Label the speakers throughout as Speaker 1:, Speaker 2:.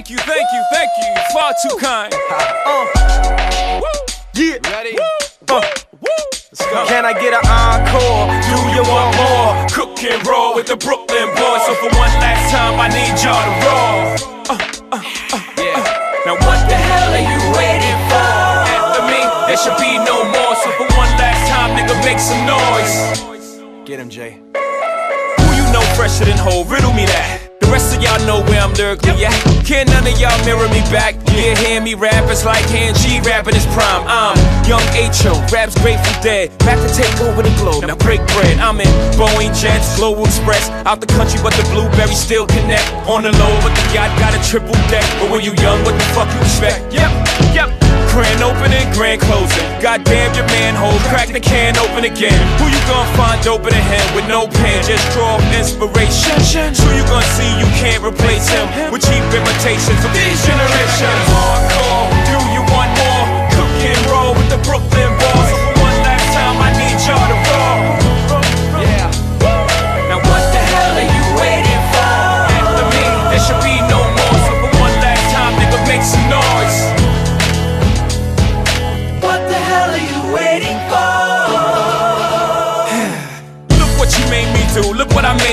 Speaker 1: Thank you, thank you, thank you. Far too kind. Uh. Woo.
Speaker 2: Yeah.
Speaker 1: Ready?
Speaker 2: Uh. Can I get an encore?
Speaker 1: Do you want more? Cook and roll with the Brooklyn boys. So for one last time, I need y'all to roll. Uh, uh, uh, yeah. Now what the hell are you waiting for? After me, there should be no more. So for one last time, nigga, make some noise.
Speaker 2: Get him, Jay.
Speaker 1: Who you know fresher than Hov? Riddle me that. The rest of y'all know where I'm lyrically at. Can't none of y'all mirror me back. Yeah, hear me rap, it's like hand G rapping his prime. I'm young H.O., raps Grateful Dead. Back to take over the globe, now break bread. I'm in Boeing Jets, Global Express. Out the country, but the blueberries still connect. On the low, but the yacht got a triple deck. But when you young, what the fuck you expect? Yep, yep. Grand opening, grand closing. Goddamn your manhole, crack the can open again. Who you gonna find open a hand with no pen? Just draw inspiration. Who you gonna see you can't replace him with cheap imitations of these generations? Hardcore,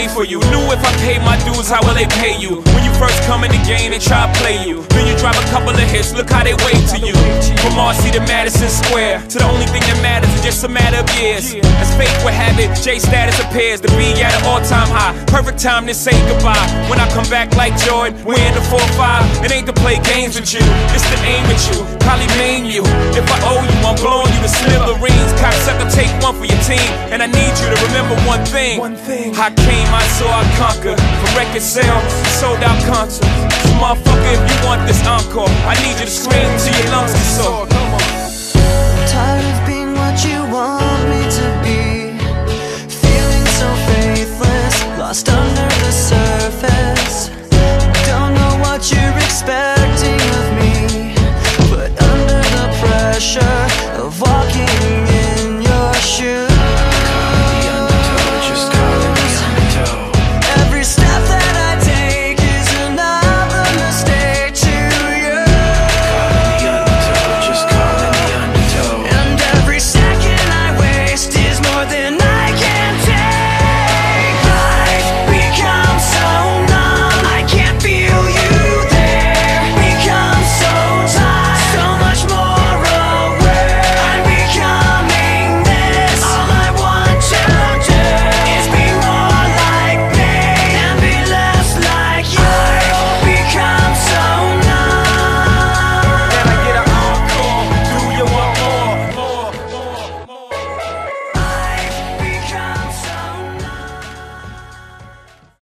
Speaker 1: for you. Knew if I paid my dues, how will they pay you? When you first come in the game, they try to play you. Then you drop a couple of hits, look how they wait to you. From Marcy to Madison Square, to the only thing that matters is just a matter of years. As fate would have it, J status appears to be at an all time high. Perfect time to say goodbye. When I come back like Jordan, we in the 4-5. It ain't to play games with you, it's to aim at you. Probably maim you. If I owe you, I'm blowing you to smithereens. Cocksucker, take one for your team. And I need you to remember one thing.
Speaker 2: One thing.
Speaker 1: I came, I saw, I conquer. From record sales, sold out concerts. So motherfucker, if you want this encore, I need you to scream till your lungs get sore.
Speaker 3: Oh, Tired of being what you want me to be. Feeling so faithless, lost under